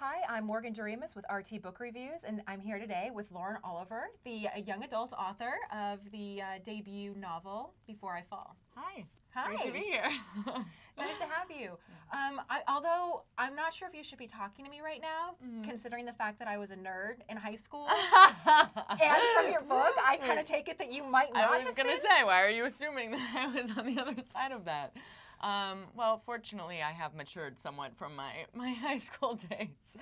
Hi, I'm Morgan Doremus with RT Book Reviews, and I'm here today with Lauren Oliver, the uh, young adult author of the uh, debut novel Before I Fall. Hi. Hi. Great to be here. nice to have you. Um, I, although I'm not sure if you should be talking to me right now, Mm-hmm. considering the fact that I was a nerd in high school, and from your book, I kind of take it that you might not I was gonna say, why are you assuming that I was on the other side of that? Um, well, fortunately, I have matured somewhat from my my high school days,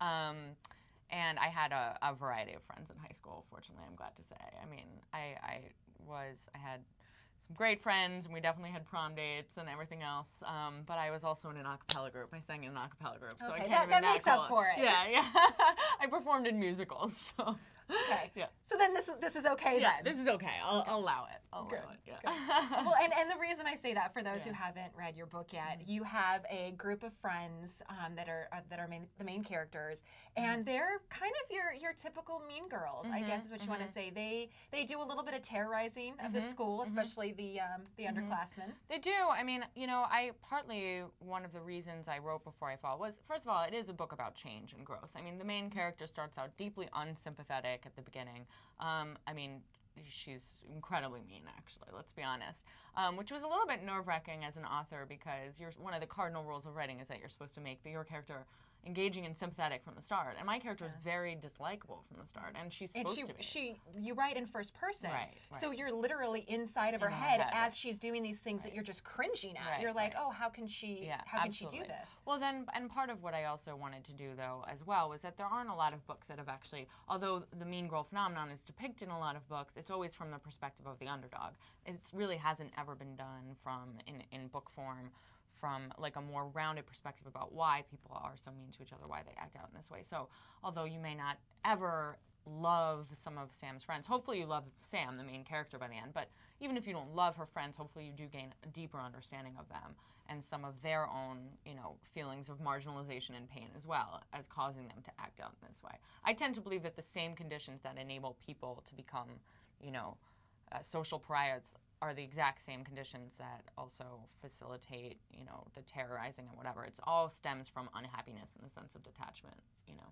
um, and I had a, a variety of friends in high school. Fortunately, I'm glad to say. I mean, I, I was I had some great friends, and we definitely had prom dates and everything else. Um, but I was also in an a cappella group. I sang in an a cappella group, so I can't that- even that makes up for it. Yeah, yeah. I performed in musicals, so. Okay. Yeah. So then this is this is okay Yeah, then. this is okay. I'll, I'll allow it. I'll Good, allow it. Yeah. well, and, and the reason I say that for those who haven't read your book yet, mm-hmm. you have a group of friends um, that are uh, that are main, the main characters, mm-hmm. and they're kind of your your typical mean girls, I guess mm-hmm. is what you want to say. They they do a little bit of terrorizing of the school, especially the um, the underclassmen. They do. I mean, you know, I partly one of the reasons I wrote Before I Fall was first of all, it is a book about change and growth. I mean, the main character starts out deeply unsympathetic at the beginning. Um, I mean, she's incredibly mean, actually. Let's be honest, um, which was a little bit nerve wracking as an author because you're, one of the cardinal rules of writing is that you're supposed to make the, your character engaging and sympathetic from the start. And my character is very dislikable from the start, and she's And supposed she to be. she you write in first person, Right, so you're literally inside of her In her head, head, as she's doing these things that you're just cringing at. Right, you're like, right. oh, how can she? Yeah, how absolutely. can she do this? Well, then, and part of what I also wanted to do, though, as well, was that there aren't a lot of books that have actually, although the mean girl phenomenon is depicted in a lot of books, it's always from the perspective of the underdog. It really hasn't ever been done from in, in book form from like a more rounded perspective about why people are so mean to each other, why they act out in this way. So, although you may not ever love some of Sam's friends, hopefully you love Sam, the main character, by the end. But even if you don't love her friends, hopefully you do gain a deeper understanding of them and some of their own, you know, feelings of marginalization and pain as well as causing them to act out in this way. I tend to believe that the same conditions that enable people to become, you know, uh, social pariahs are the exact same conditions that also facilitate, you know, the terrorizing and whatever. It's all stems from unhappiness and a sense of detachment, you know.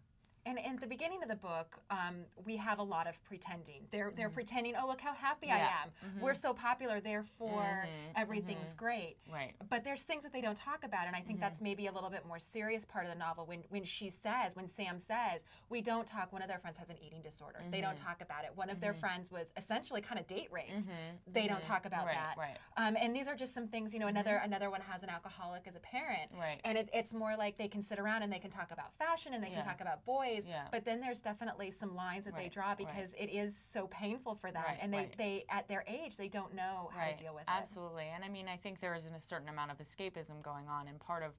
And in the beginning of the book, um, we have a lot of pretending. They're they're pretending, oh look how happy Mm-hmm. Yeah. I am. We're so popular, therefore Mhm, everything's great. Right. But there's things that they don't talk about, and I think Mm-hmm. that's maybe a little bit more serious part of the novel. When when she says, when Sam says, we don't talk. One of their friends has an eating disorder. They don't Mm-hmm. talk about it. One of their friends was essentially kind of date raped. They don't talk about Right, that. right. Um, and these are just some things. You know, another another one has an alcoholic as a parent. Right. And it, it's more like they can sit around and they can talk about fashion and they Yeah. can talk about boys. Yeah. But then there's definitely some lines that they Right, draw right. because it is so painful for them, Right, and they, right. they at their age they don't know how to deal with it. Absolutely. And I mean, I think there is a certain amount of escapism going on. And part of,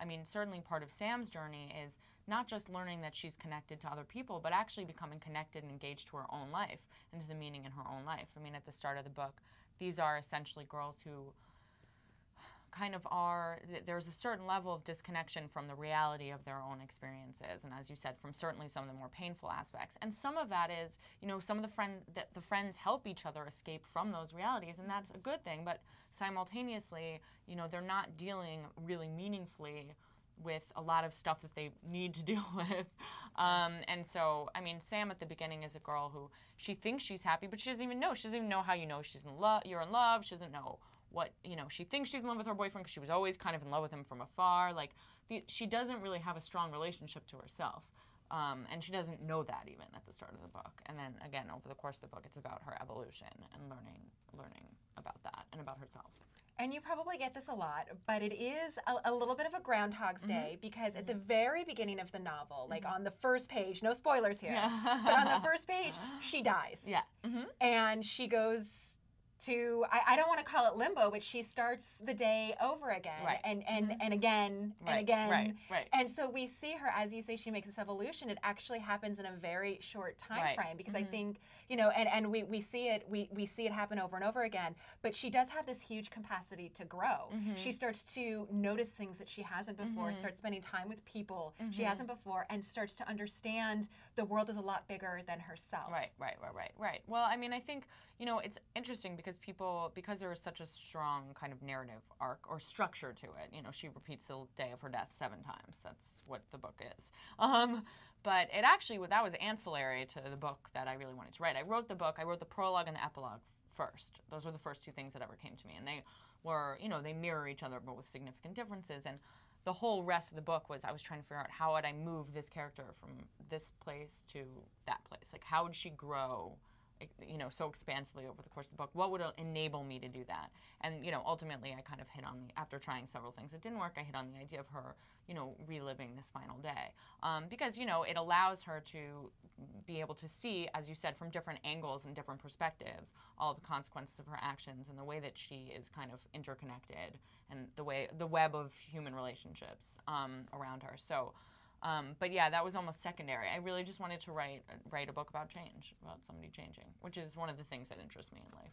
I mean, certainly part of Sam's journey is not just learning that she's connected to other people, but actually becoming connected and engaged to her own life and to the meaning in her own life. I mean, at the start of the book, these are essentially girls who kind of are there's a certain level of disconnection from the reality of their own experiences and as you said from certainly some of the more painful aspects and some of that is you know some of the friends that the friends help each other escape from those realities and that's a good thing but simultaneously you know they're not dealing really meaningfully with a lot of stuff that they need to deal with. Um, and so, I mean, Sam at the beginning is a girl who she thinks she's happy, but she doesn't even know. She doesn't even know how you know she's in love. You're in love. She doesn't know what you know. She thinks she's in love with her boyfriend because she was always kind of in love with him from afar. Like, the, she doesn't really have a strong relationship to herself. Um, and she doesn't know that even at the start of the book. And then again, over the course of the book, it's about her evolution and learning, learning about that and about herself. And you probably get this a lot, but it is a, a little bit of a Groundhog's Mm-hmm. Day because at the very beginning of the novel, like on the first page, no spoilers here, but on the first page, she dies. Yeah. hmm And she goes to, I, I don't want to call it limbo, but she starts the day over again Right. and, and, mm-hmm. and again and again. right, right. And so we see her, as you say, she makes this evolution. It actually happens in a very short time Right. frame because I mm-hmm. think, you know, and, and we, we see it, we, we see it happen over and over again. But she does have this huge capacity to grow. Mm-hmm. She starts to notice things that she hasn't before, starts spending time with people she hasn't before, and starts to understand the world is a lot bigger than herself. Right, right, right, right, right. Well, I mean, I think you know it's interesting because because people because there is such a strong kind of narrative arc or structure to it. You know, she repeats the day of her death seven times. That's what the book is. Um, but it actually that was ancillary to the book that I really wanted to write. I wrote the book. I wrote the prologue and the epilogue first. Those were the first two things that ever came to me, and they were you know they mirror each other but with significant differences and the whole rest of the book was I was trying to figure out how would I move this character from this place to that place. Like how would she grow you know, so expansively over the course of the book. What would enable me to do that? And you know, ultimately, I kind of hit on the after trying several things that didn't work. I hit on the idea of her, you know, reliving this final day um, because you know it allows her to be able to see, as you said, from different angles and different perspectives, all the consequences of her actions and the way that she is kind of interconnected and the way the web of human relationships um, around her. So. Um, but yeah, that was almost secondary. I really just wanted to write write a book about change, about somebody changing, which is one of the things that interests me in life.